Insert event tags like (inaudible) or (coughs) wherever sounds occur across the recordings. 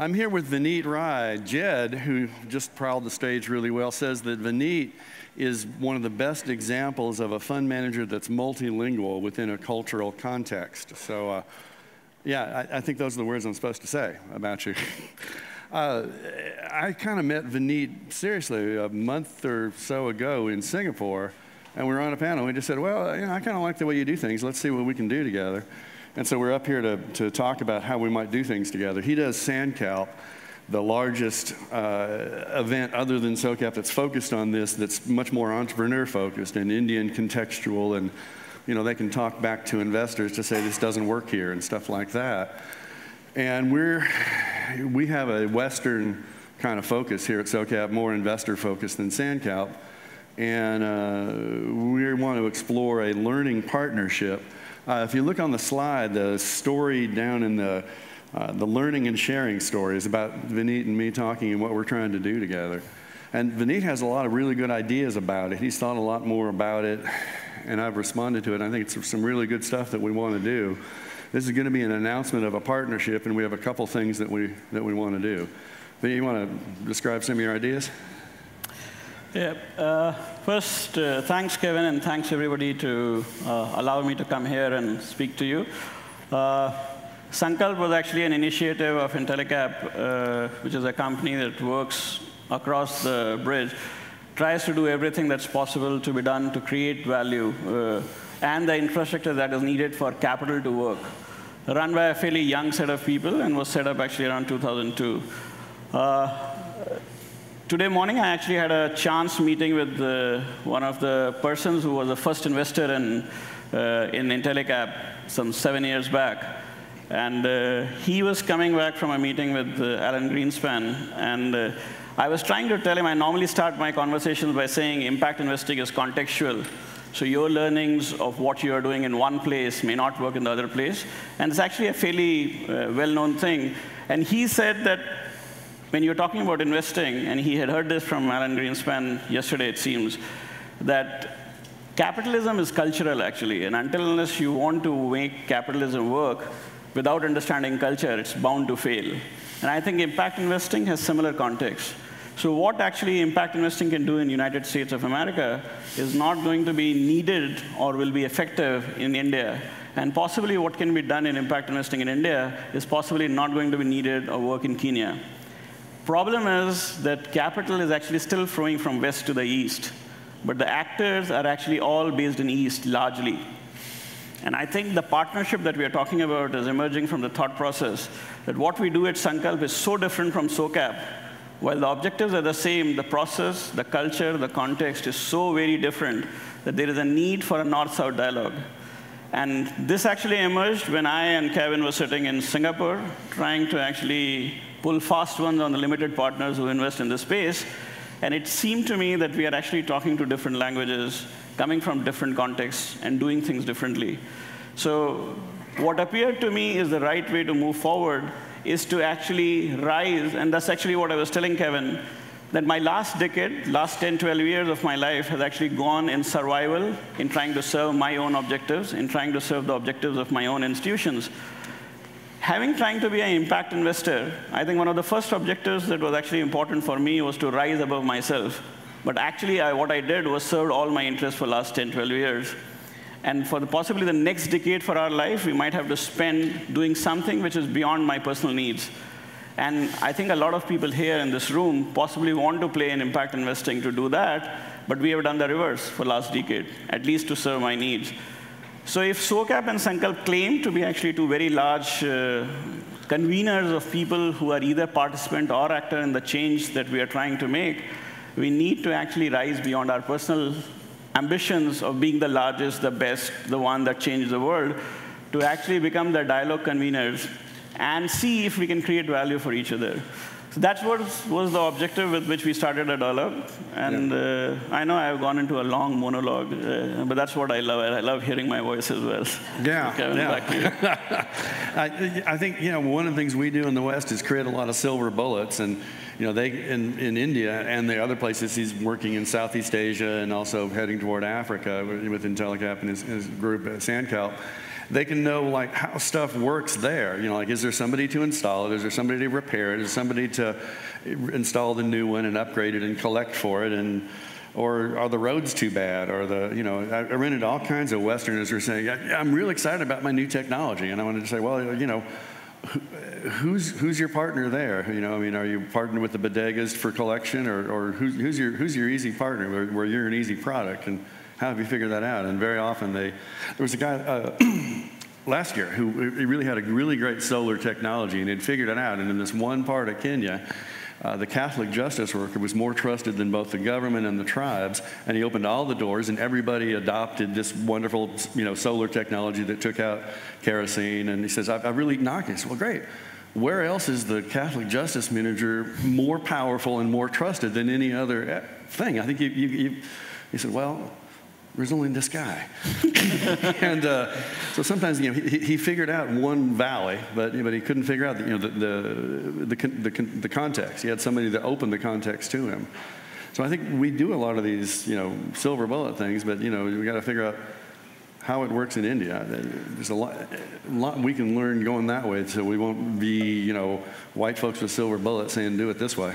I'm here with Vineet Rai. Jed, who just prowled the stage really well, says that Vineet is one of the best examples of a fund manager that's multilingual within a cultural context. So, uh, yeah, I, I, think those are the words I'm supposed to say about you. (laughs) uh, I kind of met Vineet seriously a month or so ago in Singapore, and we were on a panel. We just said, Well, you know, I kind of like the way you do things. Let's see what we can do together. And so we're up here to, to talk about how we might do things together. He does Sankalp the largest uh, event other than SOCAP that's focused on this, that's much more entrepreneur focused and Indian contextual, and you know they can talk back to investors to say this doesn't work here and stuff like that. And we're we have a Western kind of focus here at SOCAP, more investor focused than Sankalp, and uh, we want to explore a learning partnership. Uh, if you look on the slide, the story down in the uh, the learning and sharing story is about Vineet and me talking and what we're trying to do together. And Vineet has a lot of really good ideas about it. He's thought a lot more about it, and I've responded to it. I think it's some really good stuff that we want to do. This is going to be an announcement of a partnership, and we have a couple things that we, that we want to do. Vineet, you want to describe some of your ideas? Yeah. Uh, first, uh, thanks, Kevin, and thanks everybody to uh, allow me to come here and speak to you. Uh, Sankalp was actually an initiative of Intellecap, uh, which is a company that works across the bridge, tries to do everything that's possible to be done to create value uh, and the infrastructure that is needed for capital to work. Run by a fairly young set of people and was set up actually around 2002. Uh, today morning, I actually had a chance meeting with uh, one of the persons who was the first investor in, uh, in Intellecap some seven years back. And uh, he was coming back from a meeting with uh, Alan Greenspan, and uh, I was trying to tell him, I normally start my conversations by saying impact investing is contextual. So your learnings of what you are doing in one place may not work in the other place. And it's actually a fairly uh, well-known thing. And he said that when you're talking about investing, and he had heard this from Alan Greenspan yesterday, it seems, that capitalism is cultural, actually. And until unless you want to make capitalism work, without understanding culture, it's bound to fail. And I think impact investing has similar context. So what actually impact investing can do in United States of America is not going to be needed or will be effective in India. And possibly what can be done in impact investing in India is possibly not going to be needed or work in Kenya. Problem is that capital is actually still flowing from west to the east. But the actors are actually all based in east, largely. And I think the partnership that we are talking about is emerging from the thought process that what we do at Sankalp is so different from SOCAP. While the objectives are the same, the process, the culture, the context is so very different that there is a need for a north-south dialogue. And this actually emerged when I and Kevin were sitting in Singapore trying to actually pull fast ones on the limited partners who invest in this space. And it seemed to me that we are actually talking to different languages coming from different contexts and doing things differently. So what appeared to me is the right way to move forward is to actually rise, and that's actually what I was telling Kevin, that my last decade, last 10, 12 years of my life has actually gone in survival, in trying to serve my own objectives, in trying to serve the objectives of my own institutions. Having trying to be an impact investor, I think one of the first objectives that was actually important for me was to rise above myself but actually, I, what I did was served all my interests for the last 10, 12 years. And for the, possibly the next decade for our life, we might have to spend doing something which is beyond my personal needs. And I think a lot of people here in this room possibly want to play in impact investing to do that, but we have done the reverse for the last decade, at least to serve my needs. So if SOCAP and Sankalp claim to be actually two very large uh, conveners of people who are either participant or actor in the change that we are trying to make, we need to actually rise beyond our personal ambitions of being the largest, the best, the one that changes the world, to actually become the dialogue conveners and see if we can create value for each other. So that's what was the objective with which we started a dialogue. And yeah. uh, I know I've gone into a long monologue, uh, but that's what I love. I love hearing my voice as well. (laughs) Yeah. Kevin, yeah. (laughs) I, I think, you know, one of the things we do in the West is create a lot of silver bullets. And you know, they in, in India and the other places, he's working in Southeast Asia and also heading toward Africa with Intellecap and his, his group at. They can know like how stuff works there. You know, like is there somebody to install it? Is there somebody to repair it? Is somebody to install the new one and upgrade it and collect for it? And or are the roads too bad? Or the, you know, I, I into all kinds of Westerners who are saying, I'm really excited about my new technology. And I wanted to say, well, you know, who's who's your partner there? You know, I mean, are you partnered with the bodegas for collection, or, or who's, who's your who's your easy partner where, where, you're an easy product, and how have you figured that out? And very often they, there was a guy uh, (clears throat) last year who he really had a really great solar technology, and he'd figured it out. And in this one part of Kenya, uh, the Catholic justice worker was more trusted than both the government and the tribes, and he opened all the doors, and everybody adopted this wonderful, you know, solar technology that took out kerosene. And he says, "I, I really knocked it." I "Well, great." Where else is the Catholic justice manager more powerful and more trusted than any other eh, thing? I think you, you, you he said, "Well, there's only this guy. (laughs) and uh, so sometimes you know, he, he, figured out one valley, but, but he couldn't figure out the, you know, the, the, the, the, the context. He had somebody that opened the context to him. So I think we do a lot of these, you know, silver bullet things, but, you know, we got to figure out how it works in India. There's a lot, a lot we can learn going that way so we won't be, you know, white folks with silver bullets saying do it this way.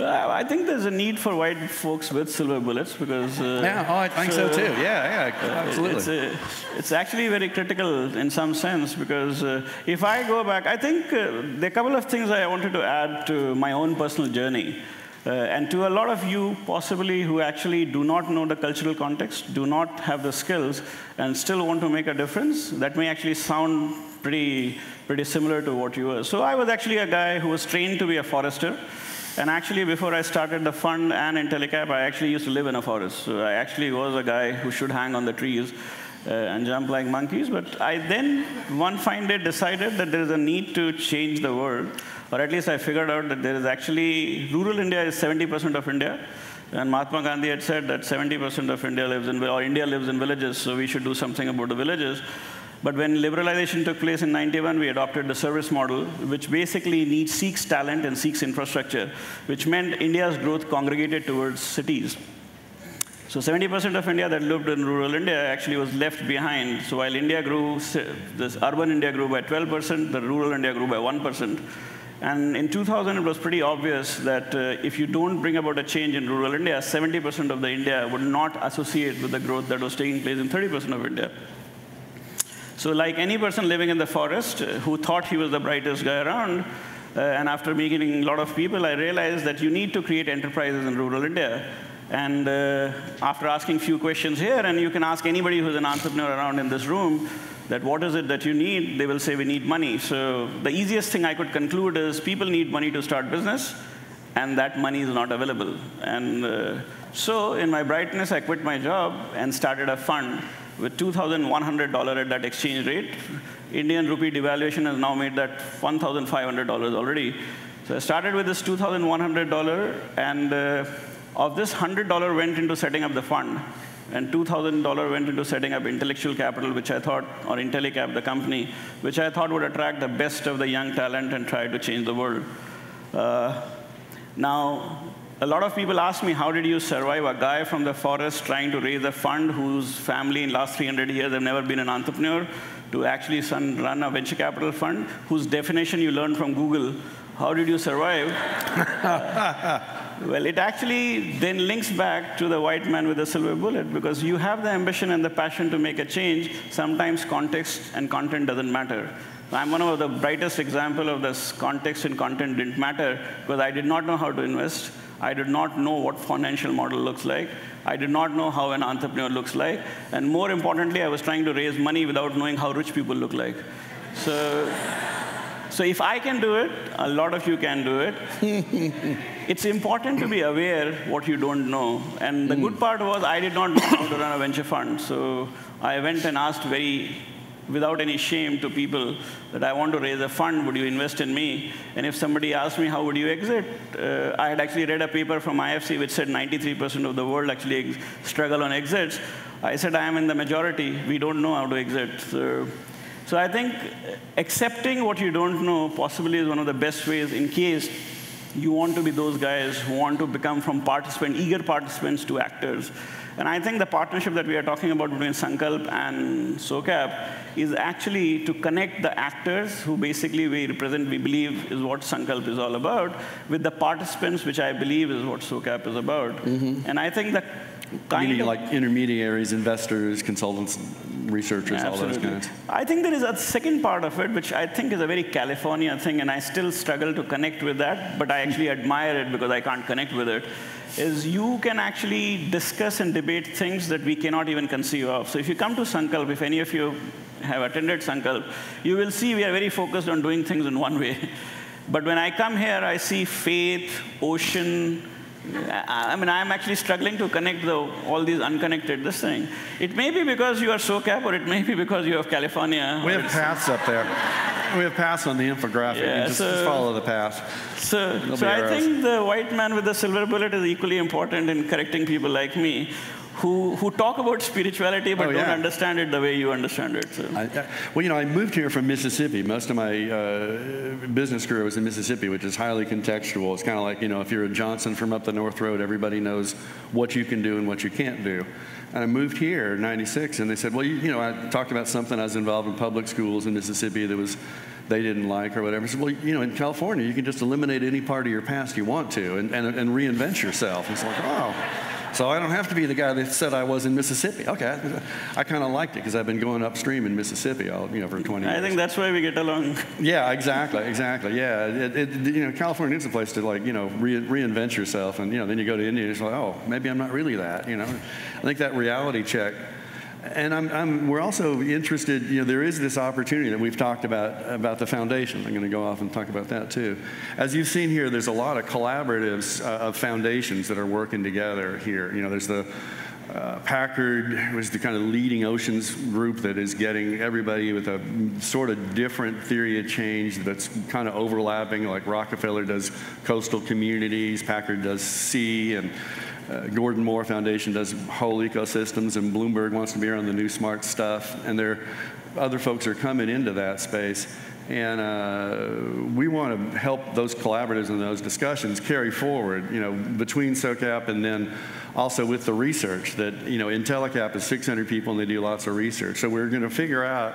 Uh, I think there's a need for white folks with silver bullets because. Uh, yeah, oh, I think so too. Yeah, yeah, absolutely. It's, uh, it's actually very critical in some sense because uh, if I go back, I think uh, there are a couple of things I wanted to add to my own personal journey. Uh, and to a lot of you, possibly who actually do not know the cultural context, do not have the skills, and still want to make a difference, that may actually sound pretty, pretty similar to what you were. So I was actually a guy who was trained to be a forester. And actually, before I started the fund and Intellecap, I actually used to live in a forest. So I actually was a guy who should hang on the trees uh, and jump like monkeys. But I then, one fine day, decided that there is a need to change the world. Or at least I figured out that there is actually, rural India is 70% of India. And Mahatma Gandhi had said that 70% of India lives in, or India lives in villages, so we should do something about the villages. But when liberalization took place in 91, we adopted the service model, which basically needs, seeks talent and seeks infrastructure, which meant India's growth congregated towards cities. So 70% of India that lived in rural India actually was left behind. So while India grew, this urban India grew by 12%, the rural India grew by 1%. And in 2000, it was pretty obvious that uh, if you don't bring about a change in rural India, 70% of the India would not associate with the growth that was taking place in 30% of India. So like any person living in the forest uh, who thought he was the brightest guy around, uh, and after meeting a lot of people, I realized that you need to create enterprises in rural India. And uh, after asking a few questions here, and you can ask anybody who's an entrepreneur around in this room, that what is it that you need, they will say we need money. So the easiest thing I could conclude is people need money to start business, and that money is not available. And uh, so in my brightness, I quit my job and started a fund with $2,100 at that exchange rate. Indian rupee devaluation has now made that $1,500 already. So I started with this $2,100, and uh, of this, $100 went into setting up the fund, and $2,000 went into setting up intellectual capital, which I thought, or Intellecap, the company, which I thought would attract the best of the young talent and try to change the world. Uh, now, a lot of people ask me, how did you survive a guy from the forest trying to raise a fund whose family in last 300 years have never been an entrepreneur to actually run a venture capital fund whose definition you learned from Google. How did you survive? (laughs) well, it actually then links back to the white man with the silver bullet because you have the ambition and the passion to make a change. Sometimes context and content doesn't matter. I'm one of the brightest example of this context and content didn't matter because I did not know how to invest. I did not know what financial model looks like. I did not know how an entrepreneur looks like. And more importantly, I was trying to raise money without knowing how rich people look like. So, so if I can do it, a lot of you can do it. (laughs) it's important to be aware what you don't know. And the mm. good part was I did not know how to run a venture fund. So I went and asked very without any shame to people that I want to raise a fund, would you invest in me? And if somebody asked me, how would you exit? Uh, I had actually read a paper from IFC which said 93% of the world actually struggle on exits. I said, I am in the majority. We don't know how to exit. So, so I think accepting what you don't know possibly is one of the best ways in case you want to be those guys who want to become from participant, eager participants to actors. And I think the partnership that we are talking about between Sankalp and SOCAP is actually to connect the actors who basically we represent, we believe is what Sankalp is all about, with the participants, which I believe is what SOCAP is about. Mm-hmm. And I think that kind Meaning of like intermediaries, investors, consultants, researchers, all those kinds. I think there is a second part of it, which I think is a very California thing, and I still struggle to connect with that, but I actually admire it because I can't connect with it, is you can actually discuss and debate things that we cannot even conceive of. So if you come to Sankalp, if any of you have attended Sankalp, you will see we are very focused on doing things in one way. (laughs) But when I come here, I see faith, ocean, I mean, I'm actually struggling to connect the, all these unconnected this thing. It may be because you are SOCAP, or it may be because you have California. We have paths up there. We have paths on the infographic. Yeah, just, so, just, follow the path. So, so I think the white man with the silver bullet is equally important in correcting people like me who, who talk about spirituality but oh, yeah. don't understand it the way you understand it. So. I, I, well, you know, I moved here from Mississippi. Most of my uh, business career was in Mississippi, which is highly contextual. It's kind of like, you know, if you're a Johnson from up the North Road, everybody knows what you can do and what you can't do. And I moved here in 96, and they said, well, you, you know, I talked about something I was involved in public schools in Mississippi that was they didn't like or whatever. I said, well, you know, in California, you can just eliminate any part of your past you want to and, and, and reinvent yourself. It's like, oh. So I don't have to be the guy that said I was in Mississippi. Okay, I, I kind of liked it because I've been going upstream in Mississippi, all, you know, for 20 years. I think that's why we get along. (laughs) Yeah, exactly, exactly. Yeah, it, it, you know, California is a place to like, you know, re- reinvent yourself, and you know, then you go to India, and it's like, oh, maybe I'm not really that. You know, I think that reality check and I'm, I'm, we're also interested, you know, there is this opportunity that we've talked about, about the foundation. I'm going to go off and talk about that too. As you've seen here, there's a lot of collaboratives uh, of foundations that are working together here. You know, there's the uh, Packard was the kind of leading oceans group that is getting everybody with a sort of different theory of change that's kind of overlapping, like Rockefeller does coastal communities, Packard does sea, and uh, Gordon Moore Foundation does whole ecosystems, and Bloomberg wants to be around the new smart stuff. And there, other folks are coming into that space. And uh, we want to help those collaboratives and those discussions carry forward, you know, between SOCAP and then also with the research that, you know, Intellecap is 600 people and they do lots of research. So we're going to figure out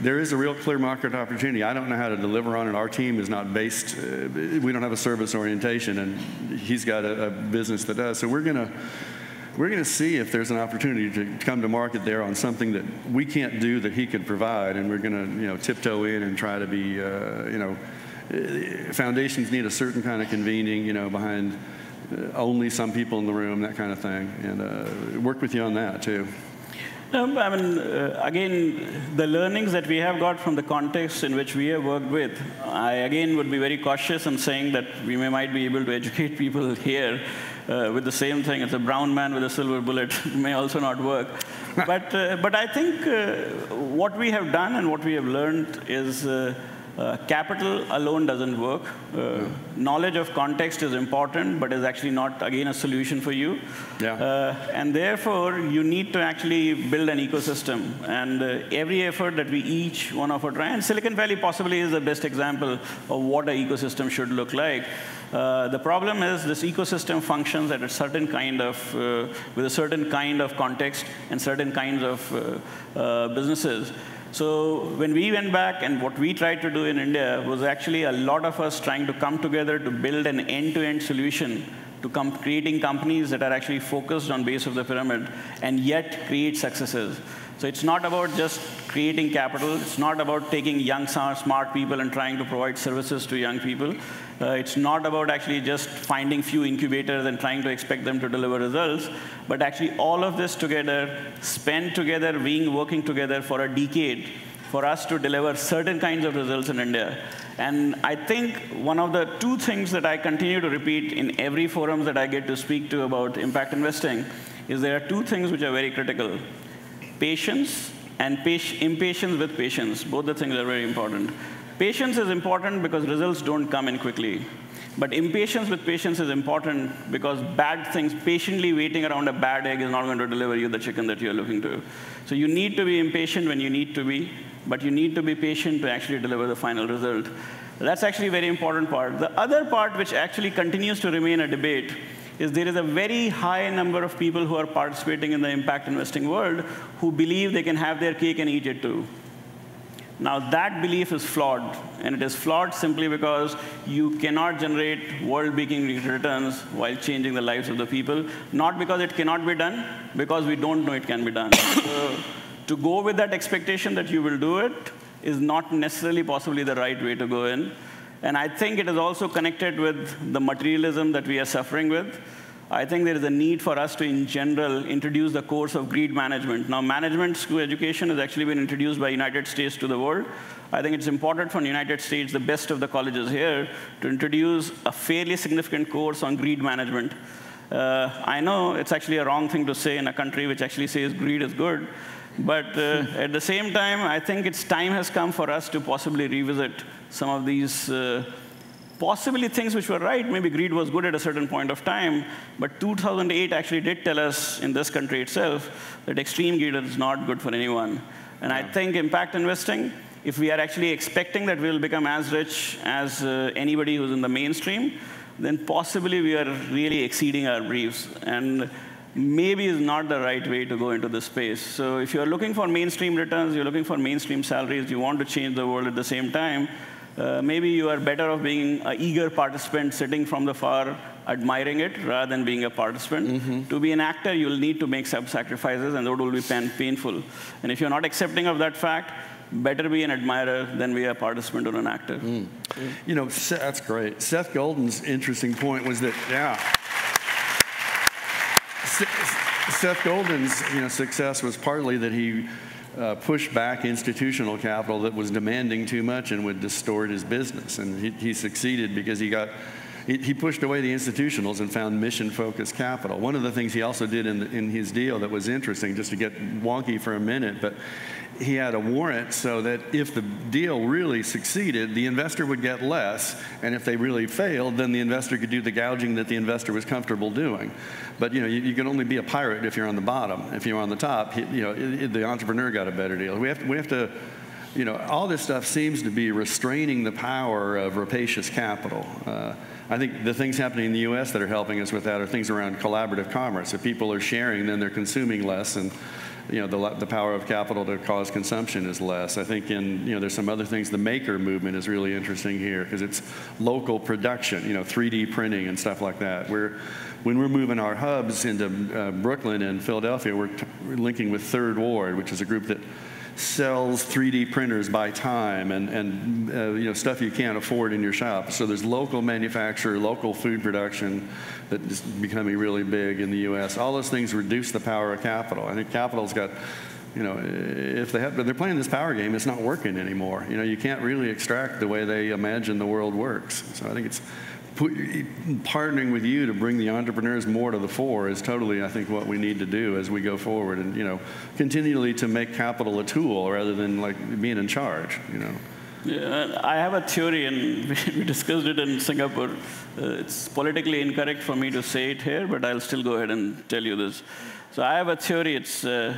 there is a real clear market opportunity. I don't know how to deliver on it. Our team is not based, uh, we don't have a service orientation, and he's got a, a business that does. So we're going to we're going to see if there's an opportunity to come to market there on something that we can't do that he could provide, and we're going to you know tiptoe in and try to be uh, you know uh, foundations need a certain kind of convening you know behind uh, only some people in the room that kind of thing, and uh, work with you on that too. Um, I mean, uh, again, the learnings that we have got from the context in which we have worked with, I again would be very cautious in saying that we may might be able to (laughs) educate people here uh, with the same thing. It's a brown man with a silver bullet (laughs) may also not work. (laughs) but, uh, but I think uh, what we have done and what we have learned is uh, capital alone doesn't work. Uh, knowledge of context is important, but is actually not, again, a solution for you. Yeah. Uh, and therefore, you need to actually build an ecosystem. And uh, every effort that we each one of us try, and Silicon Valley possibly is the best example of what an ecosystem should look like. Uh, the problem is this ecosystem functions at a certain kind of, uh, with a certain kind of context and certain kinds of businesses. So when we went back and what we tried to do in India was actually a lot of us trying to come together to build an end-to-end solution to come creating companies that are actually focused on base of the pyramid and yet create successes. So it's not about just creating capital. It's not about taking young, smart people and trying to provide services to young people. Uh, it's not about actually just finding few incubators and trying to expect them to deliver results, but actually all of this together, spend together, being working together for a decade for us to deliver certain kinds of results in India. And I think one of the two things that I continue to repeat in every forum that I get to speak to about impact investing is there are two things which are very critical patience and impatience with patience. Both the things are very important. Patience is important because results don't come in quickly. But impatience with patience is important because bad things, patiently waiting around a bad egg is not going to deliver you the chicken that you're looking to. So you need to be impatient when you need to be, but you need to be patient to actually deliver the final result. That's actually a very important part. The other part, which actually continues to remain a debate, is there is a very high number of people who are participating in the impact investing world who believe they can have their cake and eat it too. Now, that belief is flawed, and it is flawed simply because you cannot generate world-beating returns while changing the lives of the people, not because it cannot be done, because we don't know it can be done. (coughs) so, to go with that expectation that you will do it is not necessarily possibly the right way to go in. And I think it is also connected with the materialism that we are suffering with. I think there is a need for us to, in general, introduce the course of greed management. Now, management school education has actually been introduced by United States to the world. I think it's important for the United States, the best of the colleges here, to introduce a fairly significant course on greed management. Uh, I know it's actually a wrong thing to say in a country which actually says greed is good, but uh, (laughs) at the same time, I think its time has come for us to possibly revisit some of these uh, possibly things which were right. Maybe greed was good at a certain point of time, but 2008 actually did tell us in this country itself that extreme greed is not good for anyone. And yeah. I think impact investing, if we are actually expecting that we'll become as rich as uh, anybody who's in the mainstream, then possibly we are really exceeding our briefs. And maybe is not the right way to go into this space. So if you're looking for mainstream returns, you're looking for mainstream salaries, you want to change the world at the same time, uh, maybe you are better off being an eager participant sitting from the far admiring it rather than being a participant. Mm -hmm. To be an actor, you'll need to make some sacrifices, and that will be pain painful. And if you're not accepting of that fact, better be an admirer than be a participant or an actor. Mm. You know, that's great. Seth Goldman's interesting point was that, yeah. Seth Goldman's you know, success was partly that he uh, push back institutional capital that was demanding too much and would distort his business. And he, he succeeded because he got he, pushed away the institutionals and found mission-focused capital. One of the things he also did in, the, in his deal that was interesting, just to get wonky for a minute, but he had a warrant so that if the deal really succeeded, the investor would get less, and if they really failed, then the investor could do the gouging that the investor was comfortable doing. But you know, you, you can only be a pirate if you're on the bottom. If you're on the top, you know, it, it, the entrepreneur got a better deal. We have to, we have to you know, all this stuff seems to be restraining the power of rapacious capital. Uh, I think the things happening in the U.S. that are helping us with that are things around collaborative commerce. If people are sharing, then they're consuming less, and you know, the, the power of capital to cause consumption is less. I think in, you know, there's some other things. The maker movement is really interesting here because it's local production, you know, 3D printing and stuff like that. We're, when we're moving our hubs into uh, Brooklyn and Philadelphia, we're, we're linking with Third Ward, which is a group that sells 3D printers by time and, and uh, you know, stuff you can't afford in your shop. So there's local manufacture, local food production that is becoming really big in the U.S. All those things reduce the power of capital. I think capital's got you know, if they have, they're playing this power game, it's not working anymore. You know, you can't really extract the way they imagine the world works. So I think it's put, partnering with you to bring the entrepreneurs more to the fore is totally, I think, what we need to do as we go forward, and you know, continually to make capital a tool rather than like being in charge. You know. Yeah, I have a theory, and (laughs) we discussed it in Singapore. Uh, it's politically incorrect for me to say it here, but I'll still go ahead and tell you this. So I have a theory. It's uh,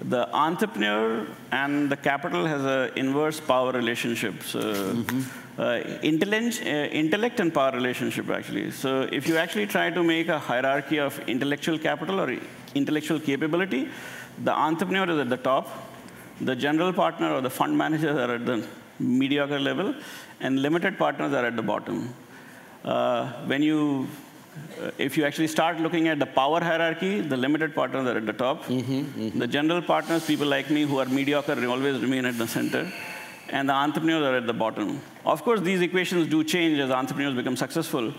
the entrepreneur and the capital has an inverse power relationship. So. Mm -hmm uh, intellect, uh, intellect and power relationship, actually. So if you actually try to make a hierarchy of intellectual capital or intellectual capability, the entrepreneur is at the top, the general partner or the fund managers are at the mediocre level, and limited partners are at the bottom. Uh, when you, uh, if you actually start looking at the power hierarchy, the limited partners are at the top. Mm -hmm, mm -hmm. The general partners, people like me who are mediocre, always remain at the center and the entrepreneurs are at the bottom. Of course, these equations do change as entrepreneurs become successful,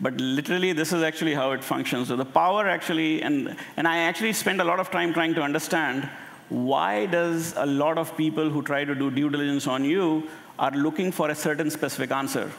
but literally, this is actually how it functions. So the power actually, and, and I actually spend a lot of time trying to understand why does a lot of people who try to do due diligence on you are looking for a certain specific answer.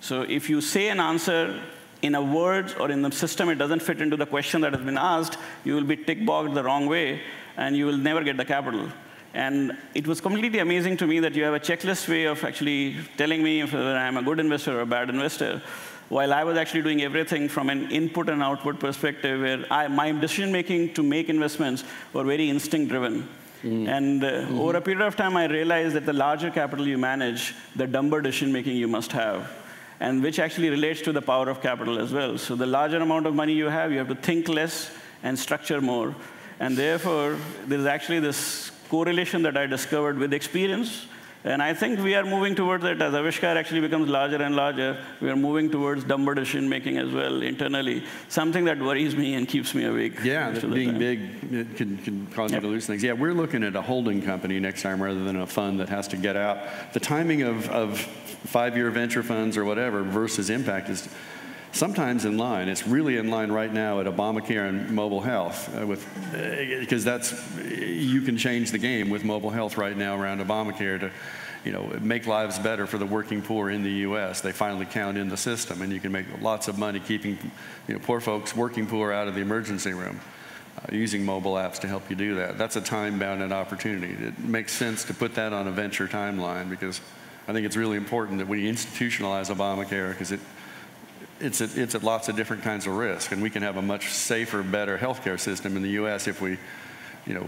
So if you say an answer in a word or in the system, it doesn't fit into the question that has been asked, you will be tick-bogged the wrong way, and you will never get the capital. And it was completely amazing to me that you have a checklist way of actually telling me if I'm a good investor or a bad investor, while I was actually doing everything from an input and output perspective, where I, my decision making to make investments were very instinct driven. Mm. And uh, mm -hmm. over a period of time, I realized that the larger capital you manage, the dumber decision making you must have. and which actually relates to the power of capital as well. So the larger amount of money you have, you have to think less and structure more. And therefore, there's actually this correlation that I discovered with experience and I think we are moving towards it as Aavishkaar actually becomes larger and larger. We are moving towards dumber decision making as well internally. Something that worries me and keeps me awake. Yeah, being big can, can cause yep. you to lose things. Yeah, we're looking at a holding company next time rather than a fund that has to get out. The timing of, of five-year venture funds or whatever versus impact is sometimes in line. It's really in line right now at Obamacare and mobile health, uh, with because uh, that's you can change the game with mobile health right now around Obamacare to, you know, make lives better for the working poor in the U.S. They finally count in the system, and you can make lots of money keeping, you know, poor folks, working poor out of the emergency room. Uh, using mobile apps to help you do that. That's a time-bounded opportunity. It makes sense to put that on a venture timeline because I think it's really important that we institutionalize Obamacare because it it's at, it's at lots of different kinds of risk, and we can have a much safer, better healthcare system in the U.S. if we, you know,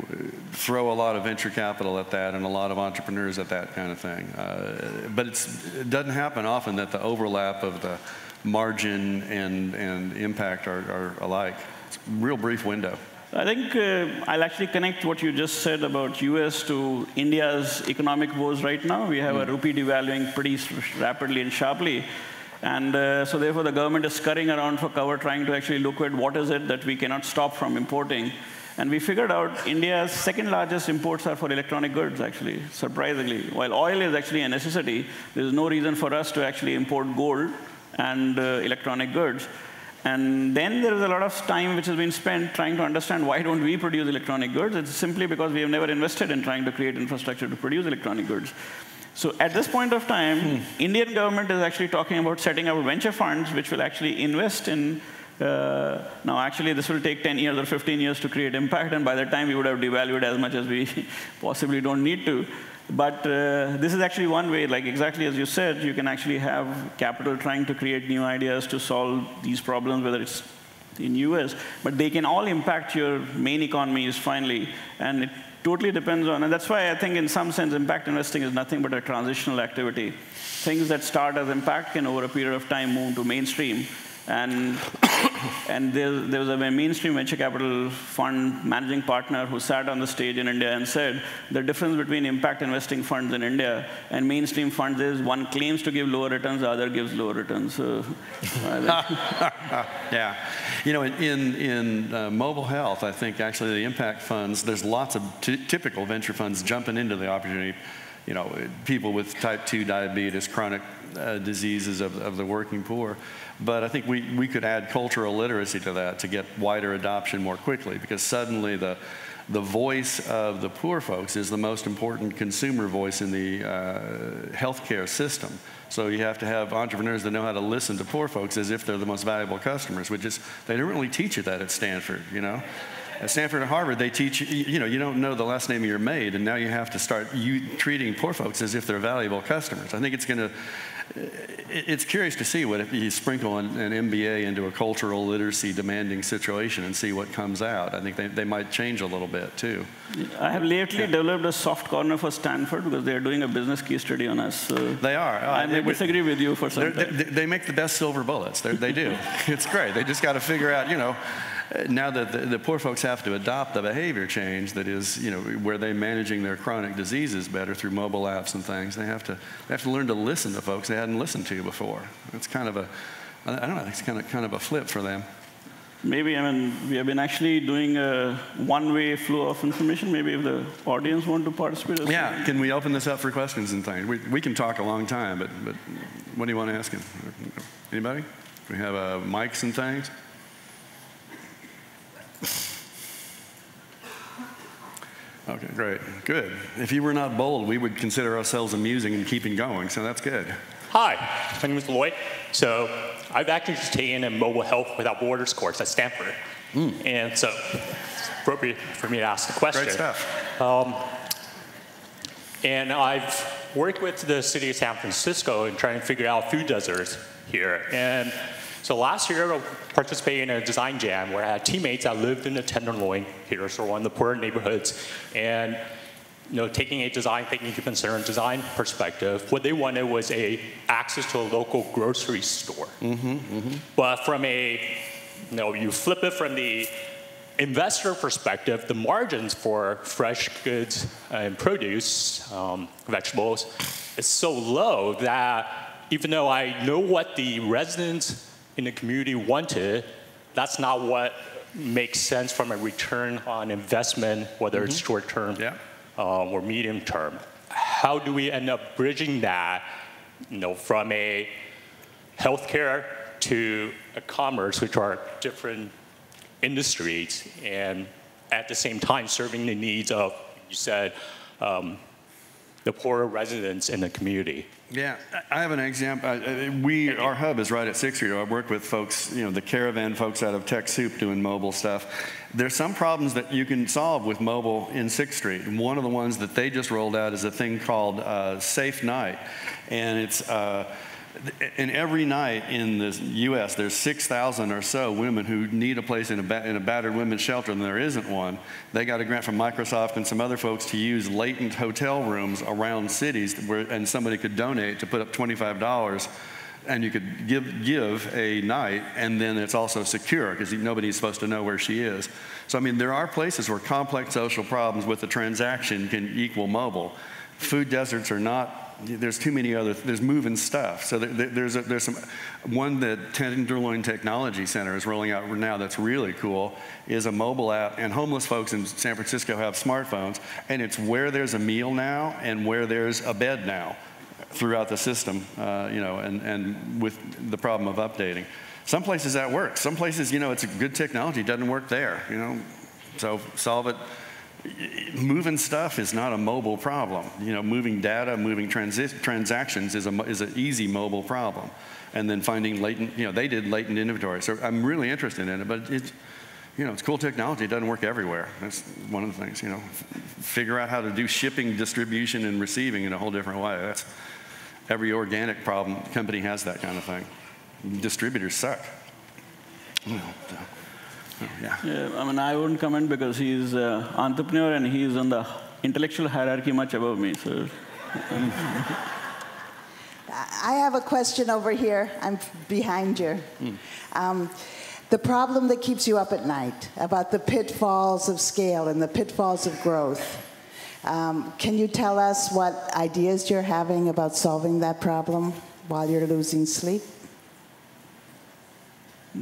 throw a lot of venture capital at that and a lot of entrepreneurs at that kind of thing. Uh, but it doesn't happen often that the overlap of the margin and, and impact are, are alike. It's a real brief window. I think uh, I'll actually connect what you just said about US to India's economic woes right now. We have mm. a rupee devaluing pretty rapidly and sharply. And uh, so therefore, the government is scurrying around for cover, trying to actually look at what is it that we cannot stop from importing. And we figured out India's second largest imports are for electronic goods, actually, surprisingly. While oil is actually a necessity, there's no reason for us to actually import gold and uh, electronic goods. And then there is a lot of time which has been spent trying to understand why don't we produce electronic goods. It's simply because we have never invested in trying to create infrastructure to produce electronic goods. So at this point of time, hmm. Indian government is actually talking about setting up venture funds which will actually invest in uh, now, actually, this will take 10 years or 15 years to create impact, and by that time, we would have devalued as much as we (laughs) possibly don't need to. But uh, this is actually one way, like exactly as you said, you can actually have capital trying to create new ideas to solve these problems, whether it's in US, but they can all impact your main economies finally, and it totally depends on, and that's why I think in some sense impact investing is nothing but a transitional activity. Things that start as impact can over a period of time move to mainstream. And, and there, there was a mainstream venture capital fund managing partner who sat on the stage in India and said, the difference between impact investing funds in India and mainstream funds is one claims to give lower returns, the other gives lower returns. So, (laughs) yeah. You know, in, in uh, mobile health, I think actually the impact funds, there's lots of typical venture funds jumping into the opportunity you know, people with type 2 diabetes, chronic uh, diseases of, of the working poor. But I think we, we could add cultural literacy to that to get wider adoption more quickly because suddenly the, the voice of the poor folks is the most important consumer voice in the uh, healthcare system. So you have to have entrepreneurs that know how to listen to poor folks as if they're the most valuable customers, which is, they don't really teach you that at Stanford, you know? At Stanford and Harvard, they teach you, you know, you don't know the last name of your maid, and now you have to start you treating poor folks as if they're valuable customers. I think it's going to, it's curious to see what if you sprinkle an, an, MBA into a cultural literacy demanding situation and see what comes out. I think they, they might change a little bit too. I have lately yeah. developed a soft corner for Stanford because they're doing a business case study on us. So they are. Uh, I may disagree with you for some they, they make the best silver bullets. They're, they do. (laughs) it's great. They just got to figure out, you know, now that the, the, poor folks have to adopt the behavior change that is, you know, where they're managing their chronic diseases better through mobile apps and things, they have to, they have to learn to listen to folks they hadn't listened to before. It's kind of a, I don't know, it's kind of, kind of a flip for them. Maybe, I mean, we have been actually doing a one-way flow of information. Maybe if the audience want to participate. Yeah, something. can we open this up for questions and things? We, we can talk a long time, but, but what do you want to ask? him? Anybody? We have uh, mics and things. (laughs) Okay, great. Good. If you were not bold, we would consider ourselves amusing and keeping going, so that's good. Hi, my name is Lloyd. So I've actually just taken a mobile health without borders course at Stanford. Mm. And so it's appropriate for me to ask the question. Great stuff. Um, and I've worked with the city of San Francisco in trying to figure out food deserts here. And so last year, I participated in a design jam where I had teammates that lived in the Tenderloin here, so one of the poorer neighborhoods. And you know, taking a design thinking to concern design perspective, what they wanted was a access to a local grocery store. Mm-hmm, mm-hmm. But from a, you know, you flip it from the investor perspective, the margins for fresh goods and produce, um, vegetables, is so low that even though I know what the residents in the community wanted, that's not what makes sense from a return on investment, whether mm-hmm. it's short term yeah. um, or medium term. How do we end up bridging that, you know, from a healthcare to a commerce, which are different industries, and at the same time serving the needs of, you said, um, the poorer residents in the community? Yeah, I have an example. We, our hub is right at Sixth Street. I work with folks, you know, the caravan folks out of TechSoup doing mobile stuff. There's some problems that you can solve with mobile in Sixth Street. One of the ones that they just rolled out is a thing called uh, Safe Night, and it's. Uh, and every night in the U.S., there's 6,000 or so women who need a place in a, ba- in a battered women's shelter, and there isn't one. They got a grant from Microsoft and some other folks to use latent hotel rooms around cities, where, and somebody could donate to put up $25 and you could give, give a night, and then it's also secure because nobody's supposed to know where she is. So, I mean, there are places where complex social problems with a transaction can equal mobile. Food deserts are not there's too many other, there's moving stuff. So there, there's, a, there's some, one that Tenderloin Technology Center is rolling out now that's really cool is a mobile app, and homeless folks in San Francisco have smartphones, and it's where there's a meal now and where there's a bed now throughout the system, uh, you know, and, and with the problem of updating. Some places that works. Some places, you know, it's a good technology, doesn't work there, you know. So solve it moving stuff is not a mobile problem. You know, moving data, moving transi- transactions is, a, is an easy mobile problem. And then finding latent, you know, they did latent inventory. So I'm really interested in it, but it's, you know, it's cool technology. It doesn't work everywhere. That's one of the things, you know. Figure out how to do shipping, distribution, and receiving in a whole different way. That's every organic problem company has that kind of thing. Distributors suck. You know, so. Yeah. yeah. I mean, I wouldn't comment because he's an entrepreneur and he's on the intellectual hierarchy much above me. So. I have a question over here. I'm behind you. Mm. Um, the problem that keeps you up at night about the pitfalls of scale and the pitfalls of growth. Um, can you tell us what ideas you're having about solving that problem while you're losing sleep?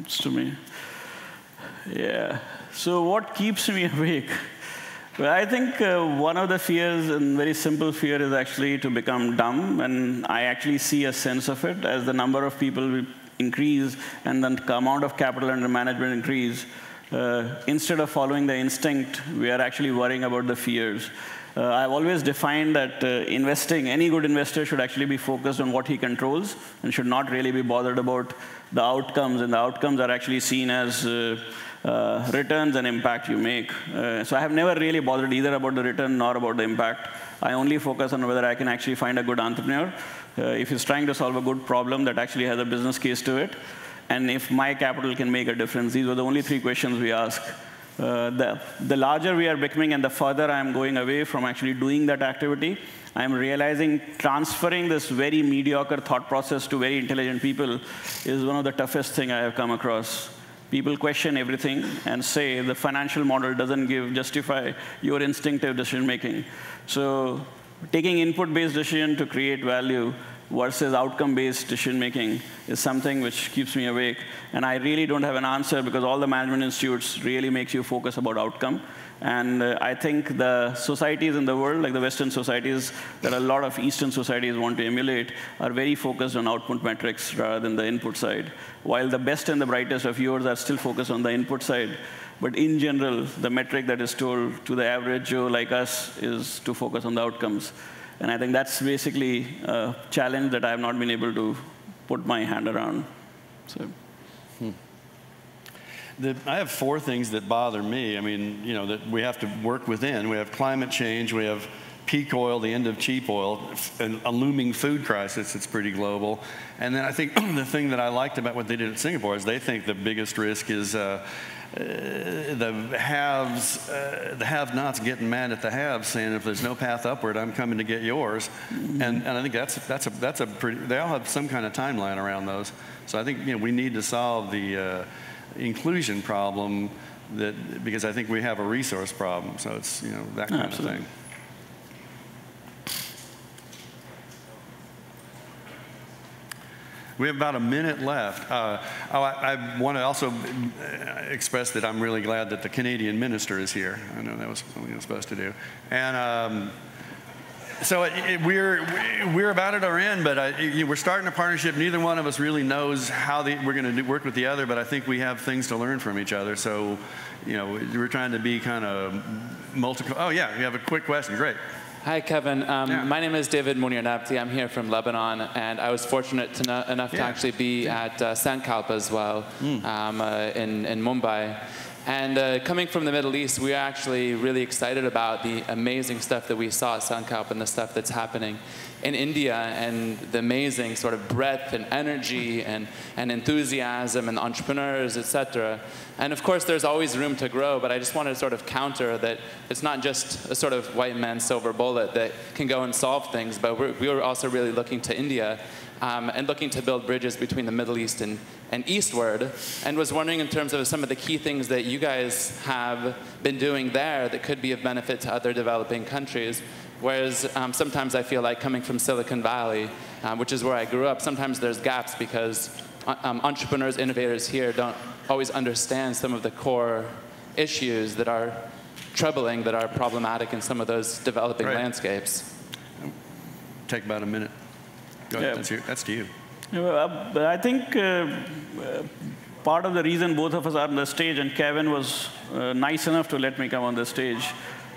It's to me. Yeah. So what keeps me (laughs) awake? Well, I think uh, one of the fears, and very simple fear, is actually to become dumb. And I actually see a sense of it as the number of people increase and then the amount of capital under management increase. Uh, instead of following the instinct, we are actually worrying about the fears. Uh, I've always defined that uh, investing, any good investor should actually be focused on what he controls and should not really be bothered about the outcomes. And the outcomes are actually seen as uh, returns and impact you make. Uh, so I have never really bothered either about the return nor about the impact. I only focus on whether I can actually find a good entrepreneur. Uh, if he's trying to solve a good problem that actually has a business case to it, and if my capital can make a difference. These were the only three questions we ask. Uh, the, the larger we are becoming and the further I'm going away from actually doing that activity, I'm realizing transferring this very mediocre thought process to very intelligent people is one of the toughest thing I have come across people question everything and say the financial model doesn't give justify your instinctive decision making. So taking input-based decision to create value versus outcome-based decision making is something which keeps me awake. And I really don't have an answer because all the management institutes really makes you focus about outcome. And uh, I think the societies in the world, like the Western societies that a lot of Eastern societies want to emulate, are very focused on output metrics rather than the input side. While the best and the brightest of yours are still focused on the input side. But in general, the metric that is told to the average Joe like us is to focus on the outcomes. And I think that's basically a challenge that I have not been able to put my hand around. So. Hmm. The, I have four things that bother me. I mean, you know, that we have to work within. We have climate change, we have peak oil, the end of cheap oil, and a looming food crisis that's pretty global. And then I think (clears throat) the thing that I liked about what they did at Singapore is they think the biggest risk is uh, the haves, uh, the have-nots getting mad at the haves, saying if there's no path upward, I'm coming to get yours. And, and I think that's that's a that's a pretty. They all have some kind of timeline around those. So I think you know we need to solve the uh, inclusion problem that because I think we have a resource problem. So it's you know that kind Absolutely. of thing. We have about a minute left. Uh, oh, I, I want to also uh, express that I'm really glad that the Canadian minister is here. I know that was something I was supposed to do. And um, so it, it, we're, we're about at our end, but I, we're starting a partnership. Neither one of us really knows how the, we're going to work with the other, but I think we have things to learn from each other. So, you know, we're trying to be kind of multiple. Oh, yeah, you have a quick question. Great. Hi, Kevin. Um, Yeah. My name is David Munir Nabti. I'm here from Lebanon, and I was fortunate to enough to actually be at uh, Sankalp as well um, uh, in, in Mumbai. And uh, coming from the Middle East, we are actually really excited about the amazing stuff that we saw at Sankalp and the stuff that's happening in India and the amazing sort of breadth and energy and, and enthusiasm and entrepreneurs, et cetera. And of course, there's always room to grow, but I just wanted to sort of counter that it's not just a sort of white man's silver bullet that can go and solve things, but we're, we were also really looking to India um, and looking to build bridges between the Middle East and, and eastward, and was wondering in terms of some of the key things that you guys have been doing there that could be of benefit to other developing countries. Whereas um, sometimes I feel like coming from Silicon Valley, um, which is where I grew up, sometimes there's gaps because uh, um, entrepreneurs, innovators here don't always understand some of the core issues that are troubling, that are problematic in some of those developing Right. landscapes. Take about a minute. Go ahead. Yeah. That's, your, that's to you. Uh, I think uh, uh, part of the reason both of us are on the stage, and Kevin was uh, nice enough to let me come on the stage,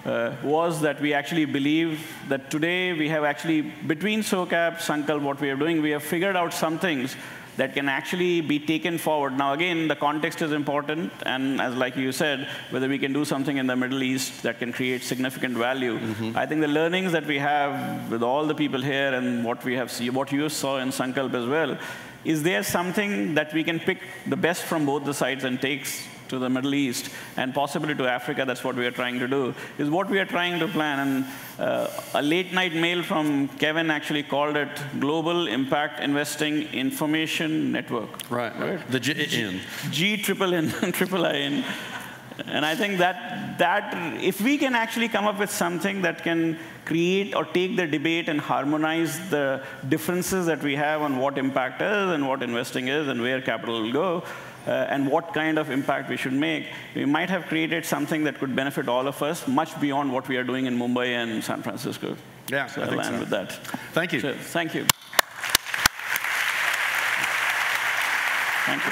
uh, was that we actually believe that today we have actually, between SOCAP, Sankalp, what we are doing, we have figured out some things that can actually be taken forward. Now, again, the context is important, and as like you said, whether we can do something in the Middle East that can create significant value. I think the learnings that we have with all the people here and what we have see, what you saw in Sankalp as well, is there something that we can pick the best from both the sides and takes to the Middle East and possibly to Africa, that's what we are trying to do, is what we are trying to plan. And uh, a late night mail from Kevin actually called it Global Impact Investing Information Network. Right. right. The G- in. G triple N, (laughs) triple I N. And I think that, that if we can actually come up with something that can create or take the debate and harmonize the differences that we have on what impact is and what investing is and where capital will go, uh, and what kind of impact we should make, we might have created something that could benefit all of us much beyond what we are doing in Mumbai and San Francisco. Yeah, so I will end so. with that. Thank you. So, thank you. Thank you.